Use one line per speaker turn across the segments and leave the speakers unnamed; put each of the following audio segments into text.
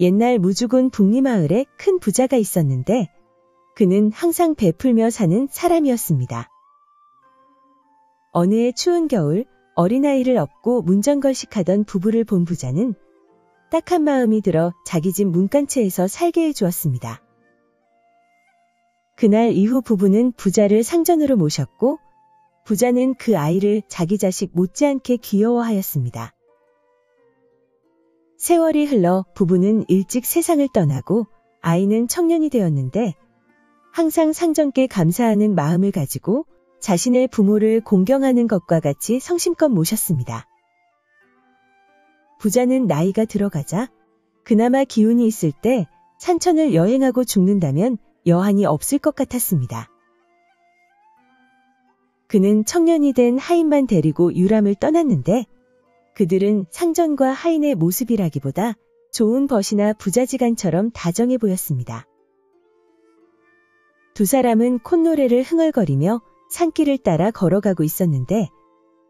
옛날 무주군 북리마을에 큰 부자가 있었는데 그는 항상 베풀며 사는 사람이었습니다. 어느 해 추운 겨울 어린아이를 업고 문전걸식하던 부부를 본 부자는 딱한 마음이 들어 자기 집 문간체에서 살게 해주었습니다. 그날 이후 부부는 부자를 상전으로 모셨고 부자는 그 아이를 자기 자식 못지않게 귀여워하였습니다. 세월이 흘러 부부는 일찍 세상을 떠나고 아이는 청년이 되었는데 항상 상전께 감사하는 마음을 가지고 자신의 부모를 공경하는 것과 같이 성심껏 모셨습니다. 부자는 나이가 들어가자 그나마 기운이 있을 때 산천을 여행하고 죽는다면 여한이 없을 것 같았습니다. 그는 청년이 된 하인만 데리고 유람을 떠났는데 그들은 상전과 하인의 모습이라기보다 좋은 벗이나 부자지간처럼 다정해 보였습니다. 두 사람은 콧노래를 흥얼거리며 산길을 따라 걸어가고 있었는데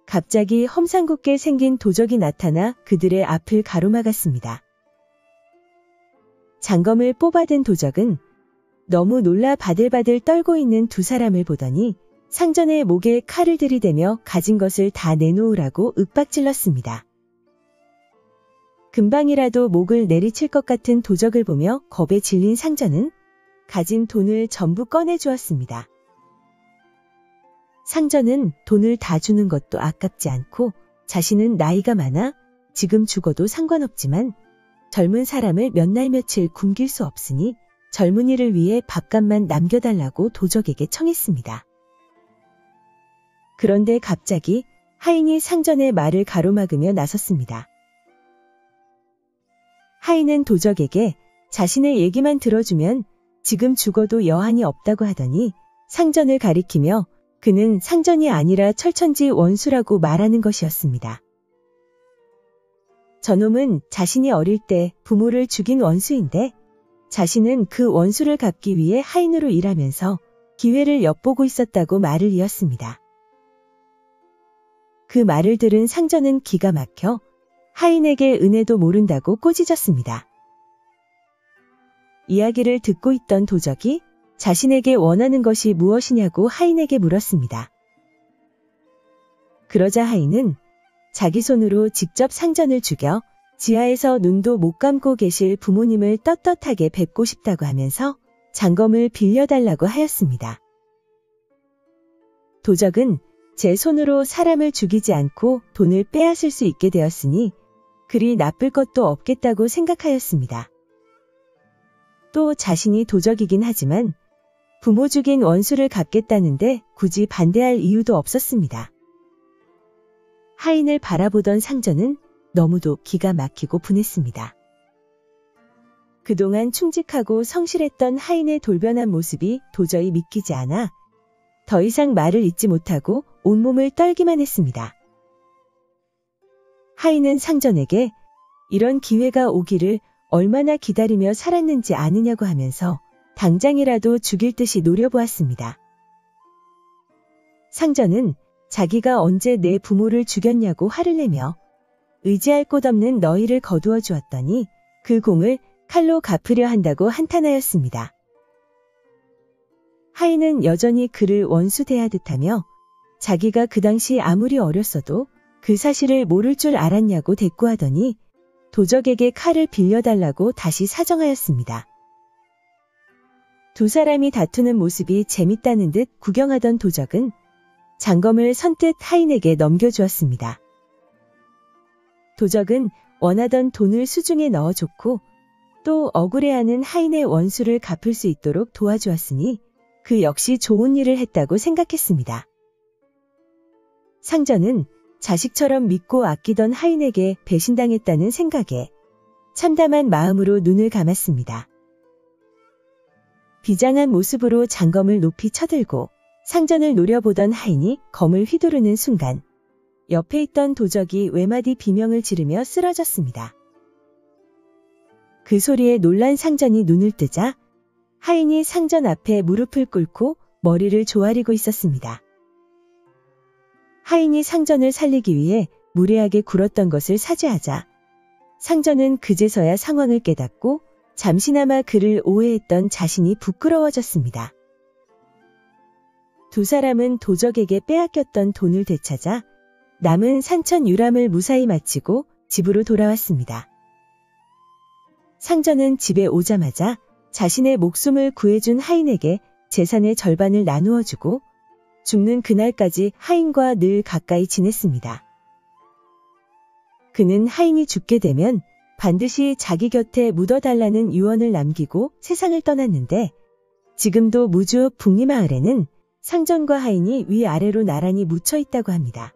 갑자기 험상궂게 생긴 도적이 나타나 그들의 앞을 가로막았습니다. 장검을 뽑아든 도적은 너무 놀라 바들바들 떨고 있는 두 사람을 보더니 상전의 목에 칼을 들이대며 가진 것을 다 내놓으라고 윽박질렀습니다. 금방이라도 목을 내리칠 것 같은 도적을 보며 겁에 질린 상전은 가진 돈을 전부 꺼내주었습니다. 상전은 돈을 다 주는 것도 아깝지 않고 자신은 나이가 많아 지금 죽어도 상관없지만 젊은 사람을 몇 날 며칠 굶길 수 없으니 젊은이를 위해 밥값만 남겨달라고 도적에게 청했습니다. 그런데 갑자기 하인이 상전의 말을 가로막으며 나섰습니다. 하인은 도적에게 자신의 얘기만 들어주면 지금 죽어도 여한이 없다고 하더니 상전을 가리키며 그는 상전이 아니라 철천지 원수라고 말하는 것이었습니다. 저놈은 자신이 어릴 때 부모를 죽인 원수인데 자신은 그 원수를 갚기 위해 하인으로 일하면서 기회를 엿보고 있었다고 말을 이었습니다. 그 말을 들은 상전은 기가 막혀 하인에게 은혜도 모른다고 꼬지졌습니다. 이야기를 듣고 있던 도적이 자신에게 원하는 것이 무엇이냐고 하인에게 물었습니다. 그러자 하인은 자기 손으로 직접 상전을 죽여 지하에서 눈도 못 감고 계실 부모님을 떳떳하게 뵙고 싶다고 하면서 장검을 빌려달라고 하였습니다. 도적은 제 손으로 사람을 죽이지 않고 돈을 빼앗을 수 있게 되었으니 그리 나쁠 것도 없겠다고 생각하였습니다. 또 자신이 도적이긴 하지만 부모 죽인 원수를 갚겠다는데 굳이 반대할 이유도 없었습니다. 하인을 바라보던 상전은 너무도 기가 막히고 분했습니다. 그동안 충직하고 성실했던 하인의 돌변한 모습이 도저히 믿기지 않아 더 이상 말을 잇지 못하고 온몸을 떨기만 했습니다. 하인은 상전에게 이런 기회가 오기를 얼마나 기다리며 살았는지 아느냐고 하면서 당장이라도 죽일 듯이 노려보았습니다. 상전은 자기가 언제 내 부모를 죽였냐고 화를 내며 의지할 곳 없는 너희를 거두어 주었더니 그 공을 칼로 갚으려 한다고 한탄하였습니다. 하인은 여전히 그를 원수 대하듯 하며 자기가 그 당시 아무리 어렸어도 그 사실을 모를 줄 알았냐고 대꾸하더니 도적에게 칼을 빌려달라고 다시 사정하였습니다. 두 사람이 다투는 모습이 재밌다는 듯 구경하던 도적은 장검을 선뜻 하인에게 넘겨주었습니다. 도적은 원하던 돈을 수중에 넣어줬고 또 억울해하는 하인의 원수를 갚을 수 있도록 도와주었으니 그 역시 좋은 일을 했다고 생각했습니다. 상전은 자식처럼 믿고 아끼던 하인에게 배신당했다는 생각에 참담한 마음으로 눈을 감았습니다. 비장한 모습으로 장검을 높이 쳐들고 상전을 노려보던 하인이 검을 휘두르는 순간 옆에 있던 도적이 외마디 비명을 지르며 쓰러졌습니다. 그 소리에 놀란 상전이 눈을 뜨자 하인이 상전 앞에 무릎을 꿇고 머리를 조아리고 있었습니다. 하인이 상전을 살리기 위해 무례하게 굴었던 것을 사죄하자 상전은 그제서야 상황을 깨닫고 잠시나마 그를 오해했던 자신이 부끄러워졌습니다. 두 사람은 도적에게 빼앗겼던 돈을 되찾아 남은 산천 유람을 무사히 마치고 집으로 돌아왔습니다. 상전은 집에 오자마자 자신의 목숨을 구해준 하인에게 재산의 절반을 나누어 주고 죽는 그날까지 하인과 늘 가까이 지냈습니다. 그는 하인이 죽게 되면 반드시 자기 곁에 묻어달라는 유언을 남기고 세상을 떠났는데 지금도 무주 북리마을에는 상전과 하인이 위아래로 나란히 묻혀 있다고 합니다.